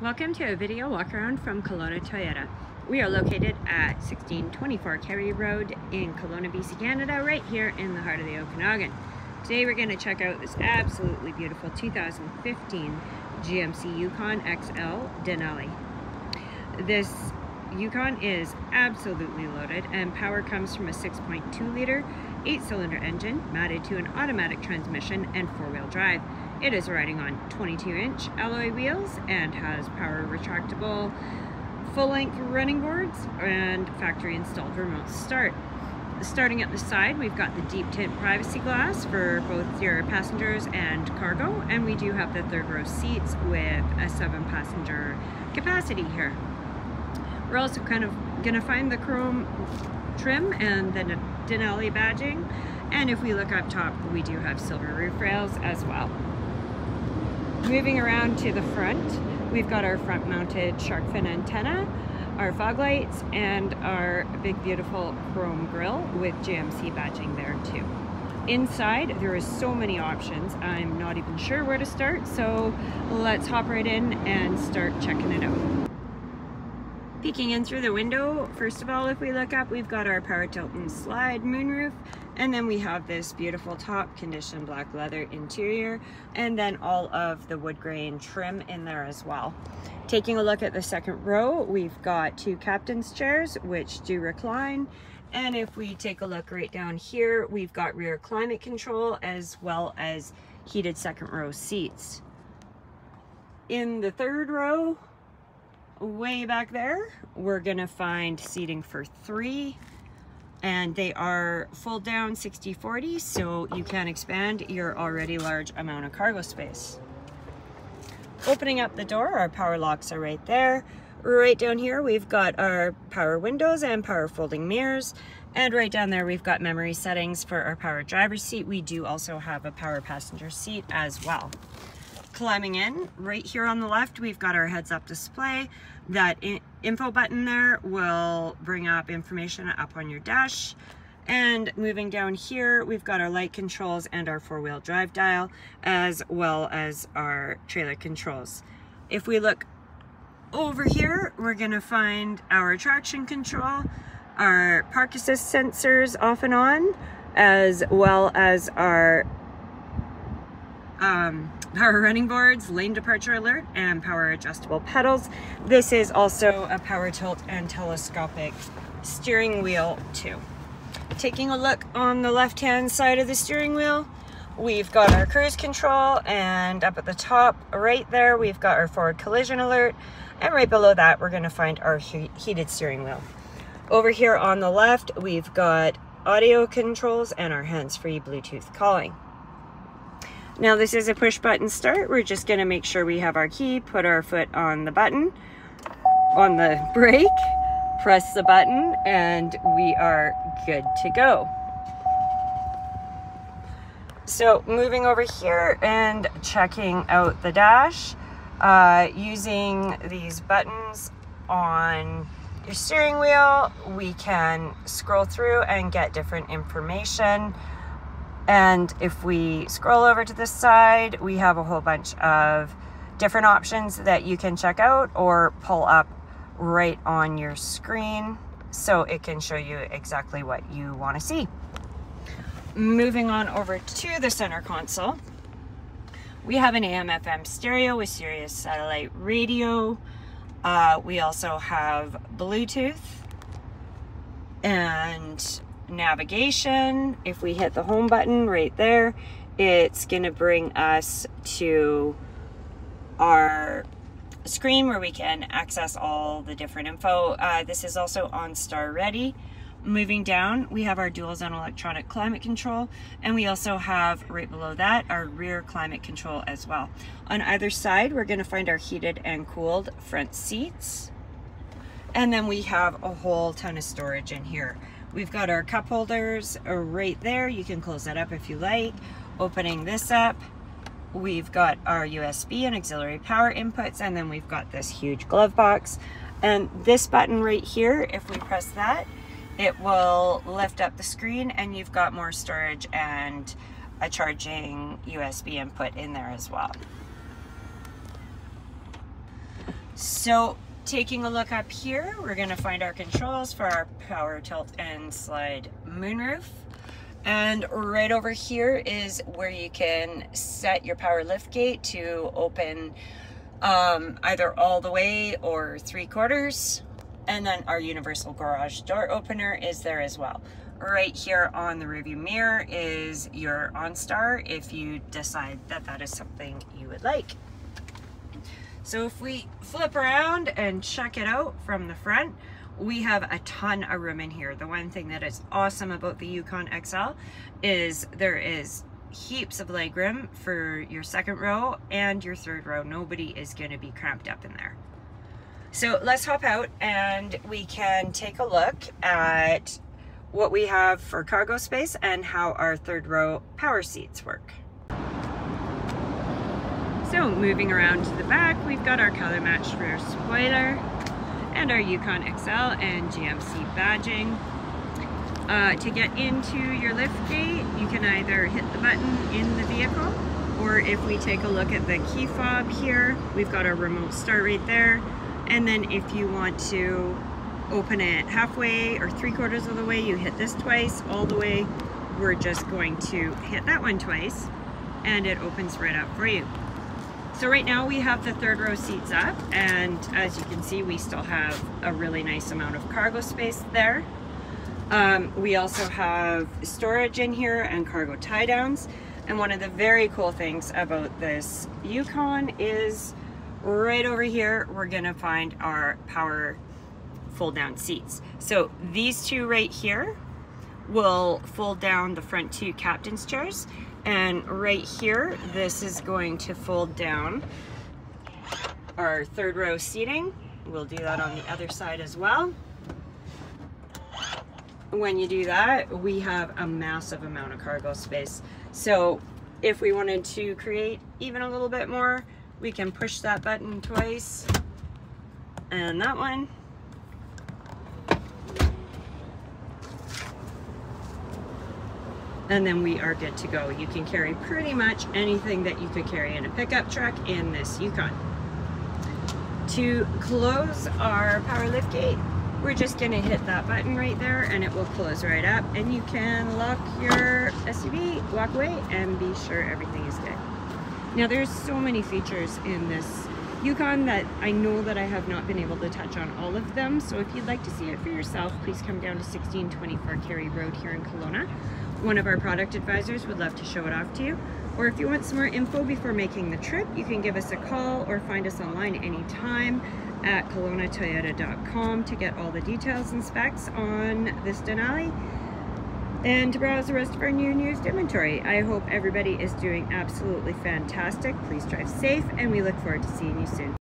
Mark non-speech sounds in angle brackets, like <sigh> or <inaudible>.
Welcome to a video walk around from Kelowna Toyota. We are located at 1624 Cary Road in Kelowna, BC, Canada, right here in the heart of the Okanagan. Today we're going to check out this absolutely beautiful 2015 GMC Yukon XL Denali. This Yukon is absolutely loaded and power comes from a 6.2 liter 8 cylinder engine mounted to an automatic transmission and four wheel drive. It is riding on 22 inch alloy wheels and has power retractable full length running boards and factory installed remote start. Starting at the side, we've got the deep tint privacy glass for both your passengers and cargo, and we do have the third row seats with a seven passenger capacity here. We're also kind of gonna find the chrome trim and then the Denali badging. And if we look up top, we do have silver roof rails as well. Moving around to the front, we've got our front mounted shark fin antenna, our fog lights, and our big beautiful chrome grille with GMC badging there too. Inside, there is so many options. I'm not even sure where to start, so let's hop right in and start checking it out. Peeking in through the window, first of all, if we look up, we've got our power tilt and slide moonroof, and then we have this beautiful top condition black leather interior, and then all of the wood grain trim in there as well. Taking a look at the second row, we've got two captain's chairs, which do recline, and if we take a look right down here, we've got rear climate control as well as heated second row seats. In the third row, way back there, we're gonna find seating for three and they are fold down 60-40 so you can expand your already large amount of cargo space. Opening up the door, our power locks are right there. Right down here, we've got our power windows and power folding mirrors. And right down there, we've got memory settings for our power driver's seat. We do also have a power passenger seat as well climbing in, right here on the left, we've got our heads up display. That info button there will bring up information up on your dash. And moving down here, we've got our light controls and our four-wheel drive dial, as well as our trailer controls. If we look over here, we're gonna find our traction control, our park assist sensors off and on, as well as our um, power running boards, lane departure alert, and power adjustable pedals. This is also a power tilt and telescopic steering wheel too. Taking a look on the left-hand side of the steering wheel, we've got our cruise control and up at the top right there, we've got our forward collision alert. And right below that, we're gonna find our he heated steering wheel. Over here on the left, we've got audio controls and our hands-free Bluetooth calling. Now this is a push button start. We're just gonna make sure we have our key, put our foot on the button, on the <laughs> brake, press the button, and we are good to go. So moving over here and checking out the dash, uh, using these buttons on your steering wheel, we can scroll through and get different information. And if we scroll over to the side, we have a whole bunch of different options that you can check out or pull up right on your screen so it can show you exactly what you want to see. Moving on over to the center console, we have an AM FM stereo with Sirius satellite radio. Uh, we also have Bluetooth and navigation. If we hit the home button right there, it's going to bring us to our screen where we can access all the different info. Uh, this is also OnStar ready. Moving down, we have our dual zone electronic climate control, and we also have right below that our rear climate control as well. On either side, we're gonna find our heated and cooled front seats. And then we have a whole ton of storage in here. We've got our cup holders right there. You can close that up if you like. Opening this up, we've got our USB and auxiliary power inputs, and then we've got this huge glove box. And this button right here, if we press that, it will lift up the screen and you've got more storage and a charging USB input in there as well. So taking a look up here, we're gonna find our controls for our power tilt and slide moonroof. And right over here is where you can set your power lift gate to open um, either all the way or three quarters. And then our universal garage door opener is there as well. Right here on the rearview mirror is your OnStar if you decide that that is something you would like. So if we flip around and check it out from the front, we have a ton of room in here. The one thing that is awesome about the Yukon XL is there is heaps of legroom for your second row and your third row. Nobody is going to be cramped up in there. So let's hop out and we can take a look at what we have for cargo space and how our third row power seats work. So moving around to the back, we've got our color matched rear spoiler and our Yukon XL and GMC badging. Uh, to get into your lift gate, you can either hit the button in the vehicle or if we take a look at the key fob here, we've got our remote start right there. And then if you want to open it halfway or three quarters of the way, you hit this twice, all the way, we're just going to hit that one twice and it opens right up for you. So right now we have the third row seats up and as you can see we still have a really nice amount of cargo space there. Um, we also have storage in here and cargo tie downs and one of the very cool things about this Yukon is right over here we're gonna find our power fold down seats. So these two right here will fold down the front two captain's chairs and right here, this is going to fold down our third row seating. We'll do that on the other side as well. When you do that, we have a massive amount of cargo space. So if we wanted to create even a little bit more, we can push that button twice and that one and then we are good to go. You can carry pretty much anything that you could carry in a pickup truck in this Yukon. To close our power lift gate, we're just gonna hit that button right there and it will close right up and you can lock your SUV, walk away and be sure everything is good. Now there's so many features in this Yukon that I know that I have not been able to touch on all of them. So if you'd like to see it for yourself, please come down to 1624 Cary Road here in Kelowna one of our product advisors would love to show it off to you. Or if you want some more info before making the trip, you can give us a call or find us online anytime at kelownatoyota.com to get all the details and specs on this Denali and to browse the rest of our new and used inventory. I hope everybody is doing absolutely fantastic. Please drive safe and we look forward to seeing you soon.